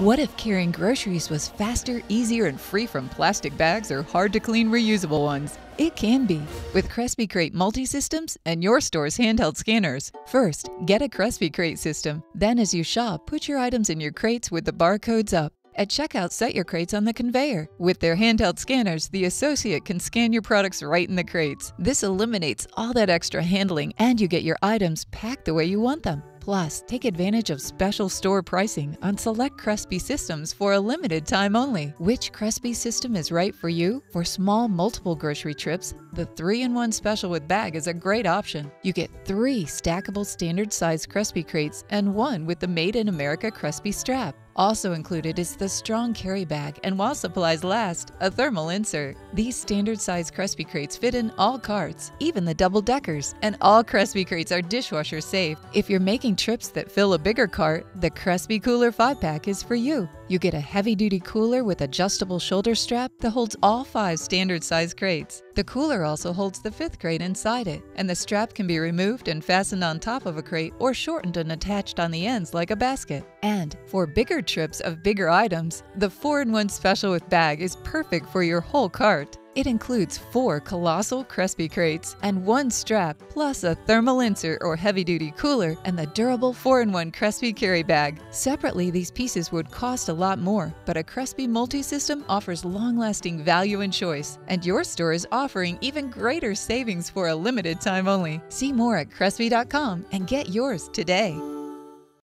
What if carrying groceries was faster, easier, and free from plastic bags or hard to clean reusable ones? It can be with CRESBI Crate multi systems and your store's handheld scanners. First, get a CRESBI Crate system. Then, as you shop, put your items in your crates with the barcodes up. At checkout, set your crates on the conveyor. With their handheld scanners, the associate can scan your products right in the crates. This eliminates all that extra handling and you get your items packed the way you want them. Plus, take advantage of special store pricing on select CRESBI systems for a limited time only. Which CRESBI system is right for you? For small, multiple grocery trips, the 3 in 1 special with bag is a great option. You get three stackable standard size CRESBI crates and one with the Made in America CRESBI strap. Also included is the strong carry bag and while supplies last, a thermal insert. These standard size CRESBI crates fit in all carts, even the double deckers, and all CRESBI crates are dishwasher safe. If you're making trips that fill a bigger cart, the CRESBI Cooler 5 pack is for you. You get a heavy duty cooler with adjustable shoulder strap that holds all five standard size crates. The cooler also holds the fifth crate inside it, and the strap can be removed and fastened on top of a crate or shortened and attached on the ends like a basket. And for bigger trips of bigger items, the 4 in 1 special with bag is perfect for your whole cart. It includes four colossal CRESBI crates and one strap, plus a thermal insert or heavy duty cooler, and the durable 4 in 1 CRESBI carry bag. Separately, these pieces would cost a lot more, but a CRESBI multi system offers long lasting value and choice, and your store is offering even greater savings for a limited time only. See more at CRESBI.com and get yours today.